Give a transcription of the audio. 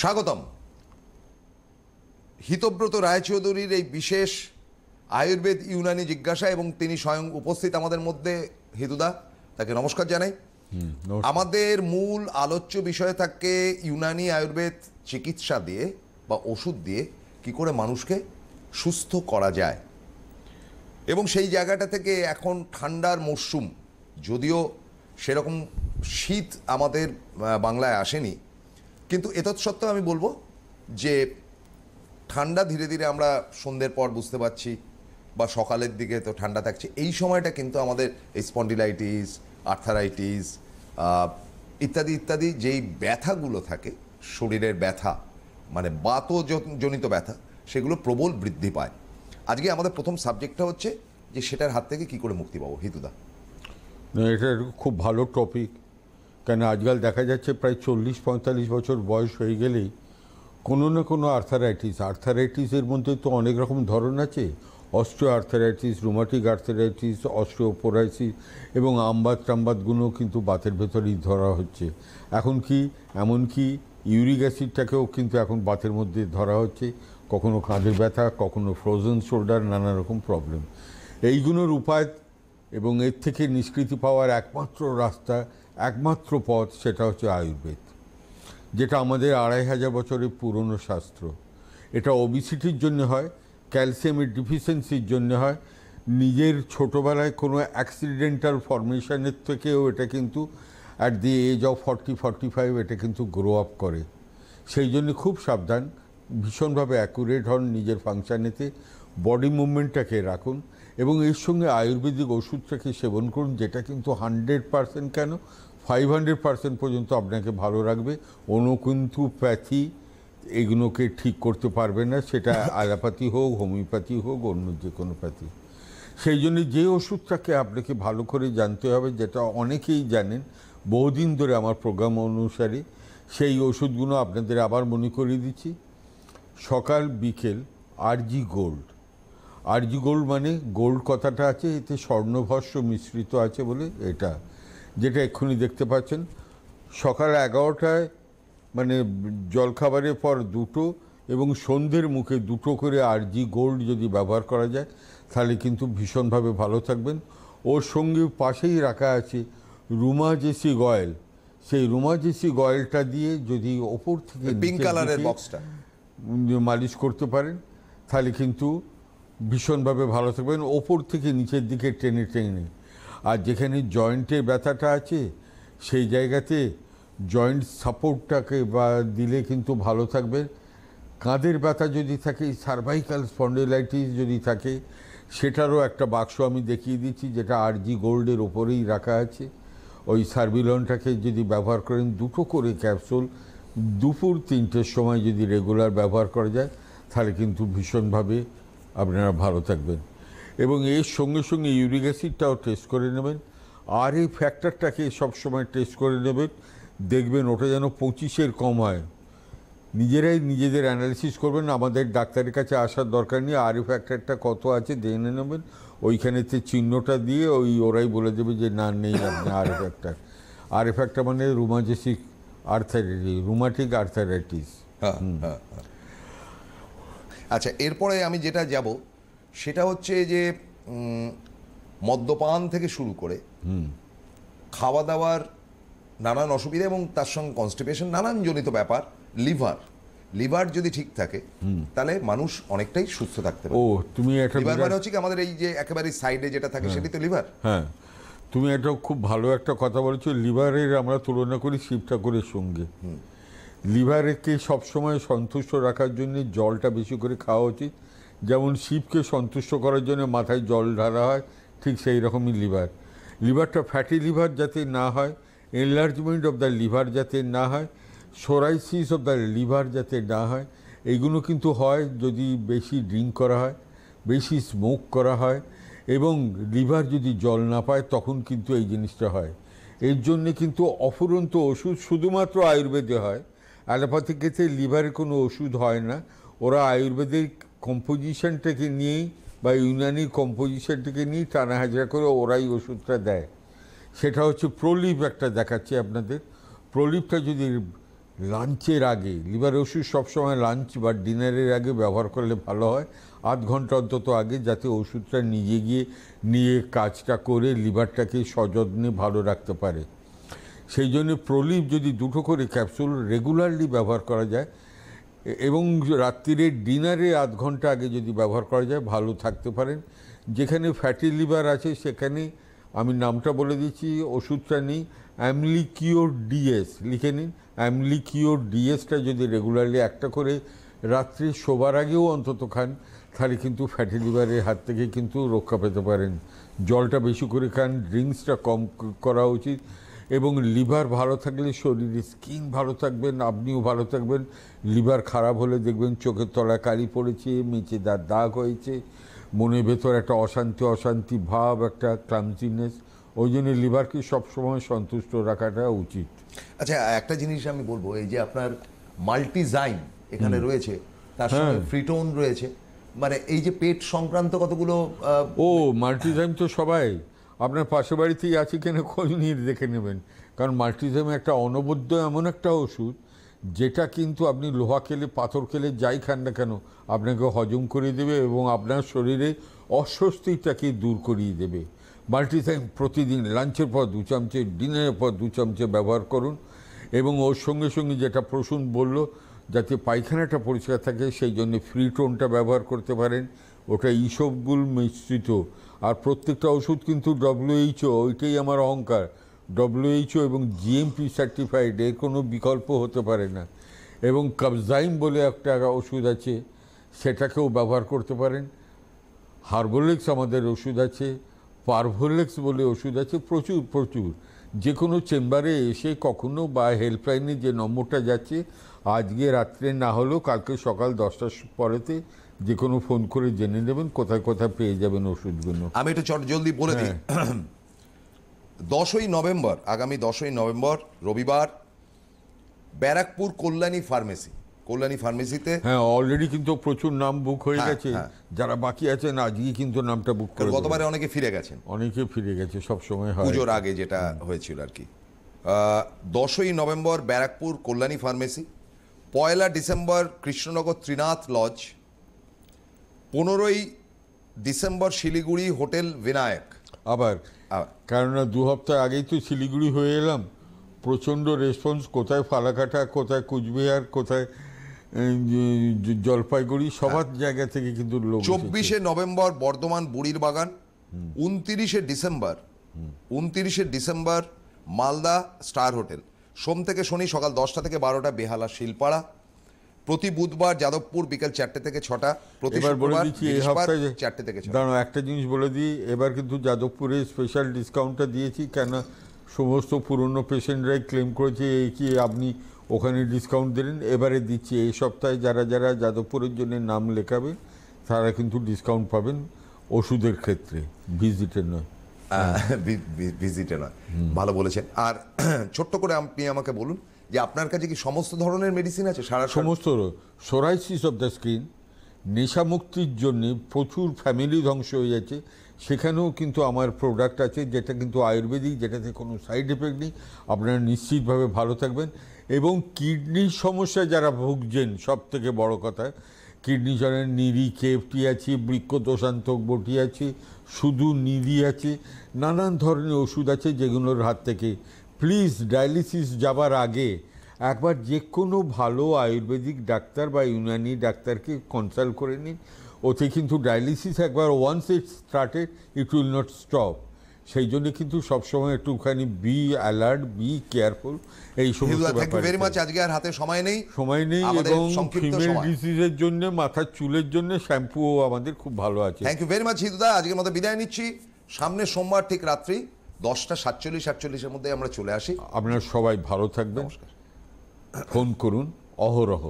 স্বাগতম। হিতব্রত রায়চৌধুরীর এই বিশেষ আয়ুর্বেদ ইউনানি জিজ্ঞাসা এবং তিনি স্বয়ং উপস্থিত আমাদের মধ্যে হিতুদা তাকে নমস্কার জানাই। আমাদের মূল আলোচ্য বিষয় থাকে ইউনানি আয়ুর্বেদ চিকিৎসা দিয়ে বা ওষুধ দিয়ে কি করে মানুষকে সুস্থ করা যায়। এবং সেই জায়গাটা থেকে এখন ঠান্ডার মরশুম যদিও সেরকম শীত আমাদের বাংলায় আসেনি কিন্তু এতৎসত্ত্বেও আমি বলব যে ঠান্ডা ধীরে ধীরে আমরা সন্ধ্যের পর বুঝতে পারছি বা সকালের দিকে তো ঠান্ডা থাকছে। এই সময়টা কিন্তু আমাদের স্পন্ডিলাইটিস, আর্থারাইটিস ইত্যাদি ইত্যাদি যেই ব্যথাগুলো থাকে, শরীরের ব্যথা মানে বাতজনিত ব্যথা, সেগুলো প্রবল বৃদ্ধি পায়। আজকে আমাদের প্রথম সাবজেক্টটা হচ্ছে যে সেটার হাত থেকে কি করে মুক্তি পাবো? হিতুদা। এটা খুব ভালো টপিক কেন আজকাল দেখা যাচ্ছে প্রায় চল্লিশ, পঁয়তাল্লিশ বছর বয়স হয়ে গেলেই কোনো না কোনো আর্থারাইটিস, আর্থারাইটিসের মধ্যে তো অনেক রকম ধরন আছে। Osteoarthritis rheumatic arthritis osteoporosis এবং আমবাত টাম্বাতগুলো কিন্তু বাতের ভেতরেই ধরা হচ্ছে। এখন কি এমনকি ইউরিক অ্যাসিডটাকেও কিন্তু এখন বাতের মধ্যে ধরা হচ্ছে। কখনো কাঁধের ব্যথা, কখনো ফ্রোজেন শোল্ডার নানা রকম প্রবলেম এইগুলোর উপায় এবং এর থেকে নিষ্কৃতি পাওয়ার একমাত্র রাস্তা একমাত্র পথ সেটা হচ্ছে আয়ুর্বেদ, যেটা আমাদের আড়াই হাজার বছরের পুরনো শাস্ত্র। এটা ওবিসিটির জন্য হয় ক্যালসিয়ামের ডিফিসিয়েন্সির জন্য হয়। নিজের ছোটোবেলায় কোনো অ্যাক্সিডেন্টাল ফরমেশনের থেকেও এটা কিন্তু at the age of forty forty five এটা কিন্তু গ্রো আপ করে। সেই জন্য খুব সাবধান, ভীষণভাবে অ্যাকুরেট হন নিজের ফাংশানেতে বডি মুভমেন্টটাকে রাখুন এবং এর সঙ্গে আয়ুর্বেদিক ওষুধটাকে সেবন করুন, যেটা কিন্তু হান্ড্রেড পার্সেন্ট কেন? ফাইভ হান্ড্রেড পার্সেন্ট পর্যন্ত আপনাকে ভালো রাখবে। অন্য কিন্তু প্যাথি এগুলোকে ঠিক করতে পারবে না সেটা অ্যালোপ্যাথি হোক হোমিওপ্যাথি হোক অন্য যে কোনো প্যাথি। সেই জন্য যে ওষুধটাকে আপনাকে ভালো করে জানতে হবে যেটা অনেকেই জানেন বহুদিন ধরে আমার প্রোগ্রাম অনুসারে সেই ওষুধগুলো আপনাদের আবার মনে করিয়ে দিচ্ছি। সকাল বিকেল আরজি গোল্ড। আরজি গোল্ড মানে গোল্ড কথাটা আছে এতে স্বর্ণভস্য মিশ্রিত আছে বলে এটা। যেটা এক্ষুনি দেখতে পাচ্ছেন সকাল এগারোটায় মানে জলখাবারের পর দুটো এবং সন্ধ্যের মুখে দুটো করে আরজি গোল্ড যদি ব্যবহার করা যায় তাহলে কিন্তু ভীষণভাবে ভালো থাকবেন। ওর সঙ্গে পাশেই রাখা আছে রুমাজেসি গয়েল। সেই রুমাজেসি গয়েলটা দিয়ে যদি ওপর থেকে পিঙ্ক কালারের বক্সটা মালিশ করতে পারেন তাহলে কিন্তু ভীষণভাবে ভালো থাকবেন। ওপর থেকে নিচের দিকে টেনে টেনে আর যেখানে জয়েন্টের ব্যথাটা আছে, সেই জায়গাতে জয়েন্ট সাপোর্টটাকে বা দিলে কিন্তু ভালো থাকবে। কাঁধের ব্যথা যদি থাকে সার্ভাইকাল স্পন্ডিলাইটিস যদি থাকে, সেটারও একটা বাক্স আমি দেখিয়ে দিচ্ছি, যেটা আরজি গোল্ডের ওপরেই রাখা আছে। ওই সার্ভিলনটাকে যদি ব্যবহার করেন, দুটো করে ক্যাপসুল দুপুর তিনটের সময় যদি রেগুলার ব্যবহার করা যায়, তাহলে কিন্তু ভীষণভাবে আপনারা ভালো থাকবেন। এবং এর সঙ্গে সঙ্গে ইউরিক অ্যাসিডটাও টেস্ট করে নেবেন। আর এই ফ্যাক্টরটাকে সবসময় টেস্ট করে নেবেন। দেখবেন ওটা যেন পঁচিশের কম হয়। নিজেরাই নিজেদের অ্যানালিসিস করবেন। আমাদের ডাক্তারের কাছে আসার দরকার নেই। আর ফ্যাক্টরটা কত আছে জেনে নেবেন। ওইখানেতে চিহ্নটা দিয়ে ওই ওরাই বলে দেবে যে, না, নেই আপনি আর ফ্যাক্টর আর ফ্যাক্টর মানে রুমাজেসিক আর্থারাইটিস রুমাটিক আর্থারাইটিস। আচ্ছা এরপরে আমি যেটা যাব সেটা হচ্ছে যে মদ্যপান থেকে শুরু করে খাওয়া দাওয়ার নানান অসুবিধা এবং তার সঙ্গে কনস্টিপেশন নানান জনিত ব্যাপার লিভার। লিভার যদি ঠিক থাকে তাহলে মানুষ অনেকটাই সুস্থ থাকতে পারে। ও তুমি একটা লিভার মানে হচ্ছে কি আমাদের এই যে একেবারে সাইডে যেটা থাকে সেটাই তো লিভার। হ্যাঁ। তুমি একটা খুব ভালো একটা কথা বলেছ লিভারের আমরা তুলনা করি শিব ঠাকুরের সঙ্গে। লিভারকে সবসময় সন্তুষ্ট রাখার জন্য জলটা বেশি করে খাওয়া উচিত। যেমন শিবকে সন্তুষ্ট করার জন্য মাথায় জল ঢালা হয়, ঠিক সেই রকমই লিভার। লিভারটা ফ্যাটি লিভার যাতে না হয় এনলার্জমেন্ট অফ দ্য লিভার যাতে না হয় সোরাইসিস অফ দ্য লিভার যাতে না হয় এইগুলো কিন্তু হয় যদি বেশি ড্রিঙ্ক করা হয়, বেশি স্মোক করা হয়, এবং লিভার যদি জল না পায় তখন কিন্তু এই জিনিসটা হয়। এর জন্য কিন্তু অফুরন্ত ওষুধ শুধুমাত্র আয়ুর্বেদে হয়, অ্যালোপ্যাথিকেতে লিভারের কোনো ওষুধ হয় না, ওরা আয়ুর্বেদিক কম্পোজিশনটাকে নিয়েই বা ইউনানি কম্পোজিশনটাকে নিয়েই টানা হাজরা করে ওরাই ওষুধটা দেয়। সেটা হচ্ছে প্রলিপ একটা দেখাচ্ছি আপনাদের। প্রলিপটা যদি লাঞ্চের আগে, লিভার ওষুধ সবসময় লাঞ্চ বা ডিনারের আগে ব্যবহার করলে ভালো হয়। আধ ঘণ্টা অন্তত আগে যাতে ওষুধটা নিজে গিয়ে নিয়ে কাজটা করে লিভারটাকে সযত্নে ভালো রাখতে পারে। সেই জন্য প্রলিপ যদি দুটো করে ক্যাপসুল রেগুলারলি ব্যবহার করা যায় এবং রাত্রিরে ডিনারে আধ ঘণ্টা আগে যদি ব্যবহার করা যায়, ভালো থাকতে পারেন। যেখানে ফ্যাটি লিভার আছে, সেখানে আমি নামটা বলে দিচ্ছি, ওষুধটা নেই অ্যামলিকিওর ডিএস লিখে নিন। অ্যামলিকিওর ডিএসটা যদি রেগুলারলি একটা করে রাত্রে শোবার আগেও অন্তত খান, তাহলে কিন্তু ফ্যাটি লিভারের হাত থেকে কিন্তু রক্ষা পেতে পারেন। জলটা বেশি করে খান ড্রিঙ্কসটা কম করা উচিত। এবং লিভার ভালো থাকলে শরীরে স্কিন ভালো থাকবেন আপনিও ভালো থাকবেন। লিভার খারাপ হলে দেখবেন চোখের তলায় কালি পড়েছে মেচে দাঁত দাগ হয়েছে মনের ভেতর একটা অশান্তি অশান্তি ভাব একটা ক্লামজিনেস ওই জন্য লিভারকে সবসময় সন্তুষ্ট রাখাটা উচিত। আচ্ছা একটা জিনিস আমি বলব এই যে আপনার মাল্টিজাইম এখানে রয়েছে তার হ্যাঁ। সঙ্গে ফ্রিটোন রয়েছে মানে এই যে পেট সংক্রান্ত কতগুলো ও মাল্টিজাইম তো সবাই। আপনার পাশে বাড়িতেই আছে কিনা খোঁজ নিয়ে দেখে নেবেন। কারণ মাল্টিজাইম একটা অনবদ্য এমন একটা ওষুধ, যেটা কিন্তু আপনি লোহা খেলে, পাথর খেলে যাই খান না কেন, আপনাকে হজম করে দেবে এবং আপনার শরীরে অস্বস্তিটাকে দূর করিয়ে দেবে। মাল্টিজাইম প্রতিদিন লাঞ্চের পর দু চামচে, ডিনারের পর দু চামচে ব্যবহার করুন এবং ওর সঙ্গে সঙ্গে যেটা প্রসূন বলল, যাতে পায়খানাটা পরিষ্কার থাকে, সেই জন্য ফ্রি টোনটা ব্যবহার করতে পারেন। ওটা ইসবগুল মিশ্রিত আর প্রত্যেকটা ওষুধ কিন্তু ডব্লিউএইচও ওইটাই আমার অহংকার। ডব্লিউএইচও এবং জিএমপি সার্টিফাইড এর কোনো বিকল্প হতে পারে না। এবং কাবজাইম বলে একটা ওষুধ আছে, সেটাকেও ব্যবহার করতে পারেন। হার্বোলেক্স আমাদের ওষুধ আছে পারভোলেক্স বলে ওষুধ আছে, প্রচুর প্রচুর। যে কোনো চেম্বারে এসে কখনো বা হেল্পলাইনে যে নম্বরটা যাচ্ছে আজকে রাত্রে না হলেও কালকে সকাল দশটার পরেতে যে কোনো ফোন করে জেনে নেবেন কোথায় কোথায় পেয়ে যাবেন ওষুধগুলো। আমি একটু চট জলদি বলে দিই। হ্যাঁ। দশই নভেম্বর আগামী দশই নভেম্বর রবিবার ব্যারাকপুর কল্যাণী ফার্মেসি। কল্যাণী ফার্মেসিতে হ্যাঁ অলরেডি কিন্তু প্রচুর নাম বুক হয়ে হ্যাঁ, গেছে। হ্যাঁ। যারা বাকি আছেন আজকে কিন্তু নামটা বুক করে গতবারে অনেকে ফিরে গেছেন। অনেকে ফিরে গেছে সব সময় হয়। পুজোর আগে যেটা হয়েছিল আর কি। দশই নভেম্বর ব্যারাকপুর কল্যাণী ফার্মেসি পয়লা ডিসেম্বর কৃষ্ণনগর ত্রিনাথ লজ পনেরোই ডিসেম্বর শিলিগুড়ি হোটেল বিনায়ক। আবার কেননা দু সপ্তাহ আগেই তো শিলিগুড়ি হয়ে এলাম। প্রচণ্ড রেসপন্স কোথায় ফালাকাটা কোথায় কুচবিহার কোথায় জলপাইগুড়ি সবার জায়গা থেকে কিন্তু লোক চব্বিশে নভেম্বর বর্ধমান বুড়ির বাগান উনতিরিশে ডিসেম্বর উনতিরিশে ডিসেম্বর মালদা স্টার হোটেল। সোম থেকে শনি সকাল দশটা থেকে বারোটা বেহালা শিলপাড়া। প্রতি বুধবার যাদবপুর বিকেল চারটে থেকে ছটা প্রতি এবার বলে দিচ্ছি এই বৃহস্পতিবার সপ্তাহে চারটে থেকে ছটা। একটা জিনিস বলে দিই এবার কিন্তু যাদবপুরে স্পেশাল ডিসকাউন্টটা দিয়েছি কেন সমস্ত পুরনো পেশেন্টরাই ক্লেম করেছে এই কি আপনি ওখানে ডিসকাউন্ট দিলেন। এবারে দিচ্ছি এই সপ্তাহে যারা যারা যাদবপুরের জন্য নাম লেখাবে তারা কিন্তু ডিসকাউন্ট পাবেন ওষুধের ক্ষেত্রে ভিজিটের নয়। ভিজিটে নয়। ভালো বলেছেন। আর ছোট্ট করে আপনি আমাকে বলুন যে আপনার কাছে কি সমস্ত ধরনের মেডিসিন আছে? সারা সমস্ত সোরাইসিস অফ দ্য স্কিন নেশামুক্তির জন্য প্রচুর ফ্যামিলি ধ্বংস হয়ে যাচ্ছে। সেখানেও কিন্তু আমার প্রোডাক্ট আছে, যেটা কিন্তু আয়ুর্বেদিক, যেটাতে কোনো সাইড এফেক্ট নেই। আপনারা নিশ্চিতভাবে ভালো থাকবেন। এবং কিডনির সমস্যায় যারা ভুগছেন সব থেকে বড় কথা কিডনি জনের নিরি কেফটি আছে বৃক্ষ দোষান্তক বটি আছে, শুধু নিরি আছে, নানান ধরনের ওষুধ আছে যেগুলোর হাত থেকে। প্লিজ ডায়ালিসিস যাবার আগে একবার যে কোনো ভালো আয়ুর্বেদিক ডাক্তার বা ইউনানি ডাক্তারকে কনসাল্ট করে নিন। ওতে কিন্তু ডায়ালিসিস একবার once it started it will not stop সেই জন্য কিন্তু সবসময় একটুখানি বি অ্যালার্ট বি কেয়ারফুল এই সমস্ত থ্যাংক ভেরি মাচ আজকে আর হাতে সময় নেই। সময় নেই এবং ফিমেল। ডিজিজের জন্য মাথার চুলের জন্য শ্যাম্পুও আমাদের খুব ভালো আছে। থ্যাংক ইউ ভেরি মাচ হিদুদা আজকের মতো বিদায় নিচ্ছি। সামনের সোমবার ঠিক রাত্রি দশটা সাতচল্লিশ সাতচল্লিশের মধ্যে আমরা চলে আসি। আপনারা সবাই ভালো থাকবেন। ফোন করুন। অহরহ।